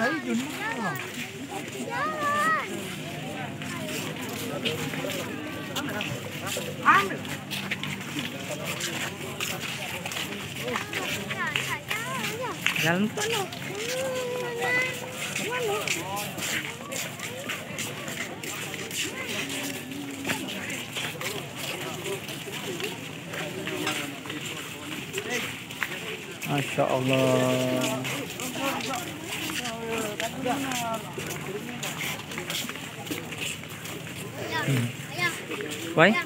Burayı dönmek zorunda. Amir. Gel mi? Maşallah. Hmm. Why?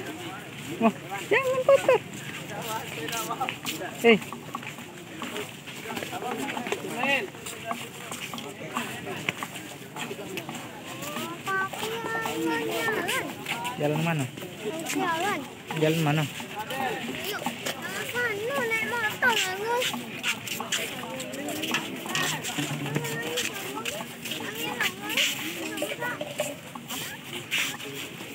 Wah, jangan kotor. Eh. Jalan mana? Jalan. Jalan mana? Yuk. Naik motor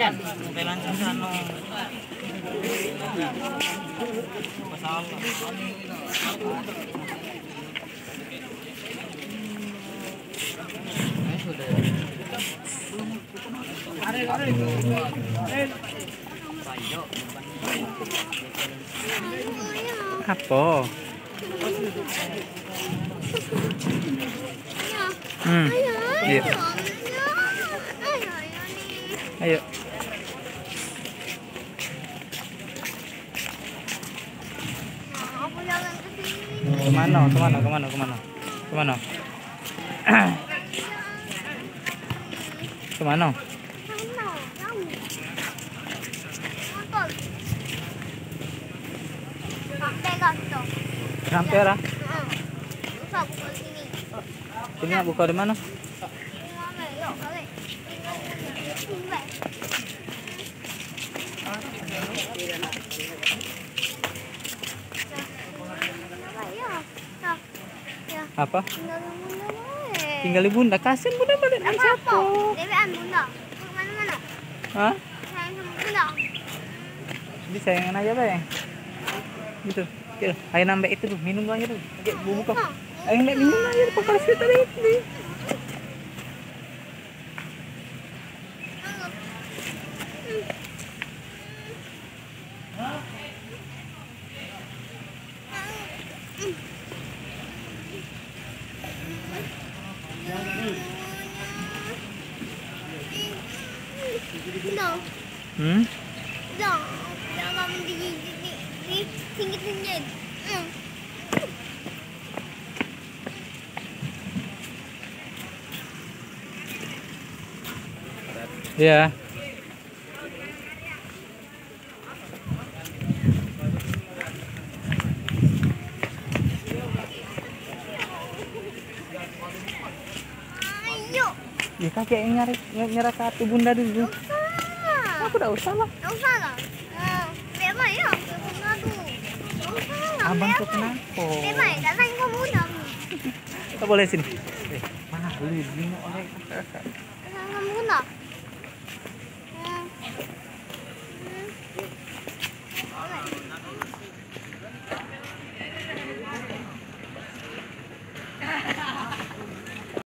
dan, sampai langsung sana. Apa? Hmm. Iya. Ayo. Ke mana? Ke mana? Ke mana? Ke mana? Ke mana? Ke mana? Sampai buka sini. Buka di mana? Ini mana? Yuk, balik. Ini balik. Ya, ya, ya. Apa? Tinggal di bunda di bunda. Kasian bunda balik Apa? siapa? Dewean bunda. Mana-mana. Hah? Sayang sama bunda. Jadi sayangan aja bang. Gitu. Ayo nambah itu tuh. Minum aja tuh. Oke, bubuk kok. Ayo nambah minum aja. Pakai tadi itu. No, Hmm? no. Jangan di di di di tinggi tinggi. Hmm. Iya. Ayo. Ya kakek yang nyari nyerah ke hati bunda dulu. Usah. Aku udah usah lah. Nggak usah lah. Nah, Bebas ya. bunda tuh. Abang tuh bebas. kenapa? Bebas. Datang ke bunda. Kita boleh sini. Eh, mana beli beli oleh. Bunda. Hmm.